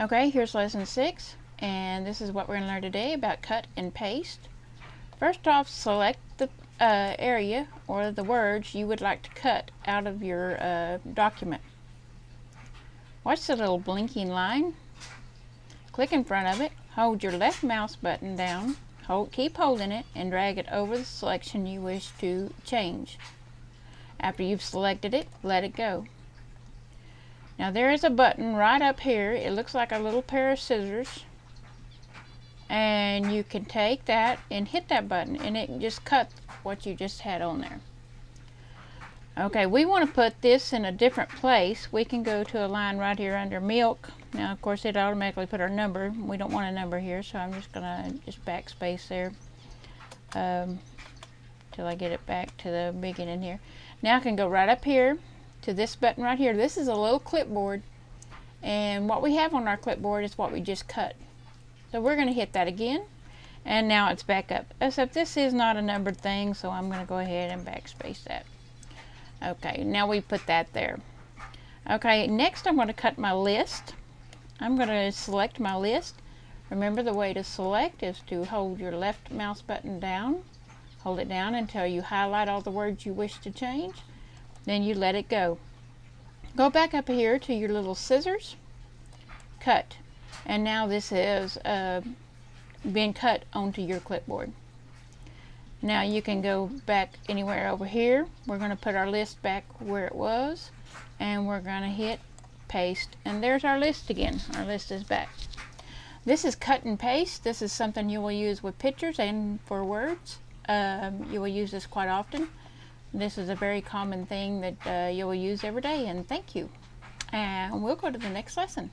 Okay, here's lesson six, and this is what we're going to learn today about cut and paste. First off, select the uh, area or the words you would like to cut out of your uh, document. Watch the little blinking line. Click in front of it, hold your left mouse button down, hold, keep holding it, and drag it over the selection you wish to change. After you've selected it, let it go. Now there is a button right up here. It looks like a little pair of scissors. And you can take that and hit that button and it just cut what you just had on there. Okay, we want to put this in a different place. We can go to a line right here under milk. Now, of course, it automatically put our number. We don't want a number here, so I'm just going to just backspace there um, I get it back to the beginning here. Now I can go right up here to this button right here. This is a little clipboard and what we have on our clipboard is what we just cut. So we're going to hit that again and now it's back up. Except this is not a numbered thing so I'm going to go ahead and backspace that. Okay, now we put that there. Okay, next I'm going to cut my list. I'm going to select my list. Remember the way to select is to hold your left mouse button down. Hold it down until you highlight all the words you wish to change then you let it go. Go back up here to your little scissors, cut, and now this is uh, been cut onto your clipboard. Now you can go back anywhere over here. We're going to put our list back where it was and we're going to hit paste and there's our list again. Our list is back. This is cut and paste. This is something you will use with pictures and for words. Um, you will use this quite often. This is a very common thing that uh, you will use every day and thank you. And we'll go to the next lesson.